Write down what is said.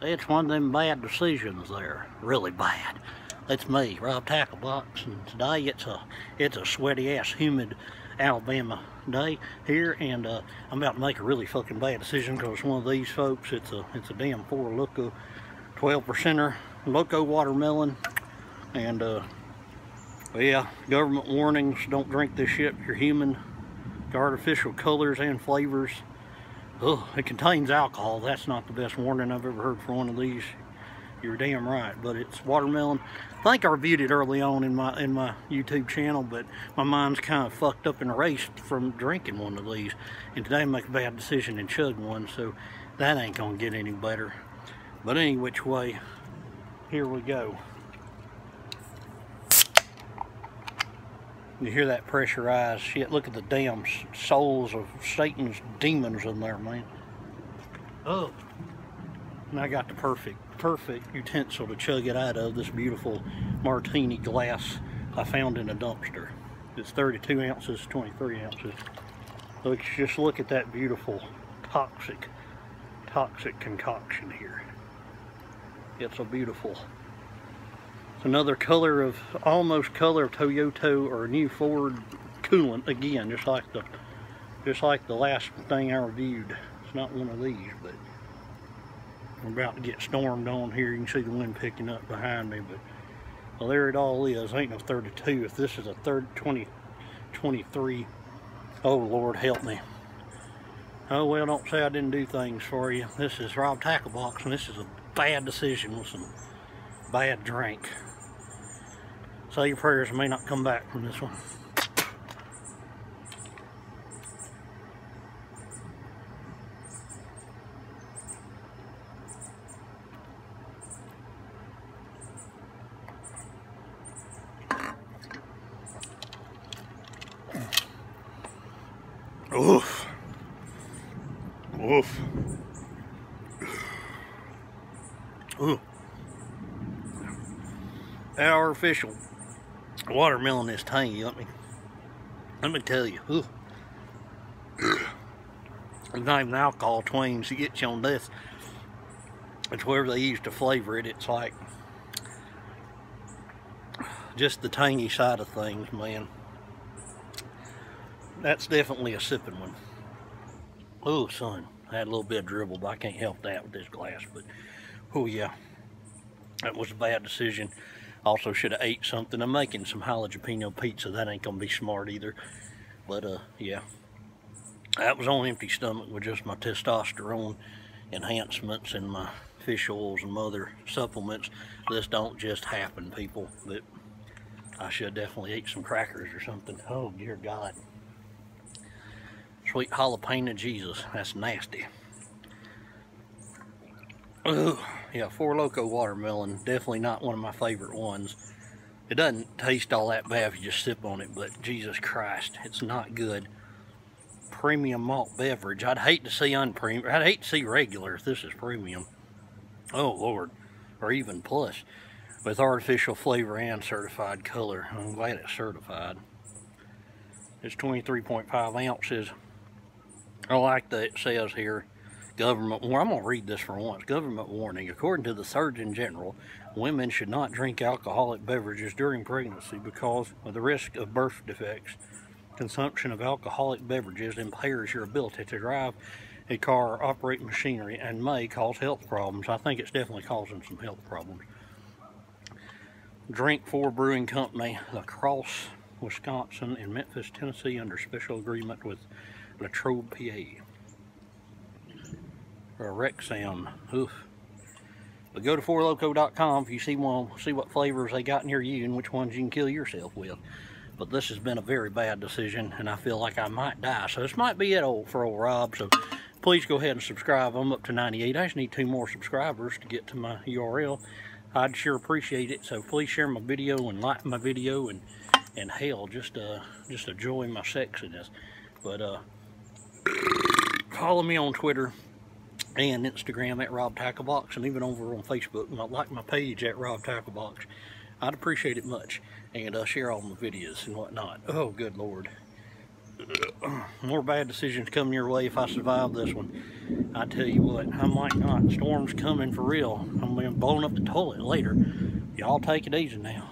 It's one of them bad decisions there. Really bad. That's me, Rob Tacklebox, and today it's a it's a sweaty ass humid Alabama day here and uh, I'm about to make a really fucking bad decision because one of these folks it's a it's a damn Four Loko 12 percenter Loko watermelon and uh, yeah government warnings don't drink this shit you're human artificial colors and flavors oh it contains alcohol. That's not the best warning I've ever heard for one of these. You're damn right but it's watermelon. I think I reviewed it early on in my in my YouTube channel but my mind's kind of fucked up and erased from drinking one of these. And today I make a bad decision and chug one so that ain't gonna get any better. But any which way here we go you hear that pressurized shit look at the damn souls of Satan's demons in there man oh and I got the perfect, perfect utensil to chug it out of, this beautiful martini glass I found in a dumpster. It's 32 ounces, 23 ounces. Let's just look at that beautiful toxic, toxic concoction here. It's a beautiful. Another color of, almost color of Toyota or new Ford coolant again, just like the, just like the last thing I reviewed. It's not one of these, but we're about to get stormed on here. You can see the wind picking up behind me, but well, there it all is. Ain't no 32. If this is a third 20, 23, oh Lord help me. Oh well, don't say I didn't do things for you. This is Rob Tacklebox, and this is a bad decision with some bad drink. Say your prayers may not come back from this one. Oof. Oof. Ooh. That artificial watermelon is tangy. Let me let me tell you. Ooh. It's not even alcohol twains to get you on this. It's whatever they use to flavor it. It's like just the tangy side of things, man that's definitely a sipping one. Oh, son, I had a little bit of dribble, but I can't help that with this glass. But, oh yeah, that was a bad decision. Also should have ate something. I'm making some jalapeno pizza. That ain't gonna be smart either. But uh, yeah, that was on empty stomach with just my testosterone enhancements and my fish oils and other supplements. This don't just happen, people. But I should definitely eat some crackers or something. Oh, dear God. Sweet jalapeno Jesus. That's nasty. Ugh. Yeah, Four Loko watermelon. Definitely not one of my favorite ones. It doesn't taste all that bad if you just sip on it, but Jesus Christ, it's not good. Premium malt beverage. I'd hate to see unpremium. I'd hate to see regular if this is premium. Oh, Lord. Or even plus. With artificial flavor and certified color. I'm glad it's certified. It's 23.5 ounces. I like that it says here, government, well, I'm going to read this for once. Government warning. According to the Surgeon General, women should not drink alcoholic beverages during pregnancy because of the risk of birth defects. Consumption of alcoholic beverages impairs your ability to drive a car or operate machinery and may cause health problems. I think it's definitely causing some health problems. Drink 4 Brewing Company, La Crosse, Wisconsin, and Memphis, Tennessee, under special agreement with Latrobe, PA. Or Rexam. Oof. But go to fourloko.com if you see one, see what flavors they got near you and which ones you can kill yourself with. But this has been a very bad decision, and I feel like I might die. So this might be it old for old Rob. So please go ahead and subscribe. I'm up to 98. I just need two more subscribers to get to my URL. I'd sure appreciate it. So please share my video and like my video and and hell, just uh just enjoy my sexiness. But uh follow me on Twitter and Instagram at Rob Tacklebox and even over on Facebook. and Like my page at Rob Tacklebox. I'd appreciate it much. And uh, share all my videos and whatnot. Oh, good Lord. more bad decisions coming your way if I survive this one. I tell you what, I might not. Storm's coming for real. I'm gonna be blowing up the toilet later. Y'all take it easy now.